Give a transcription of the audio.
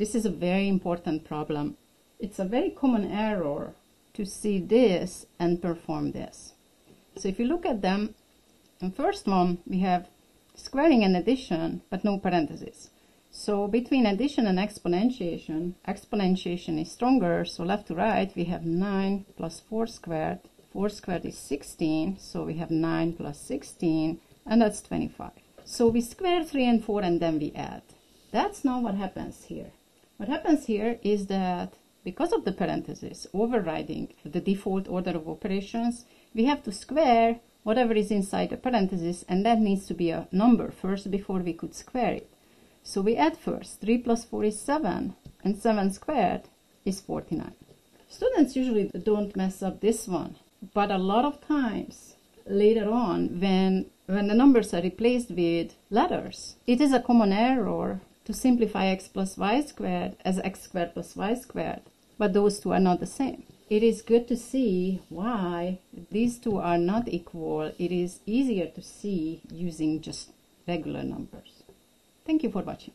This is a very important problem. It's a very common error to see this and perform this. So if you look at them, in first one we have squaring and addition, but no parentheses. So between addition and exponentiation, exponentiation is stronger, so left to right we have 9 plus 4 squared. 4 squared is 16, so we have 9 plus 16, and that's 25. So we square 3 and 4 and then we add. That's not what happens here. What happens here is that because of the parentheses overriding the default order of operations, we have to square whatever is inside the parentheses and that needs to be a number first before we could square it. So we add first. 3 plus 4 is 7, and 7 squared is 49. Students usually don't mess up this one, but a lot of times later on when, when the numbers are replaced with letters, it is a common error to simplify x plus y squared as x squared plus y squared, but those two are not the same. It is good to see why these two are not equal. It is easier to see using just regular numbers. Thank you for watching.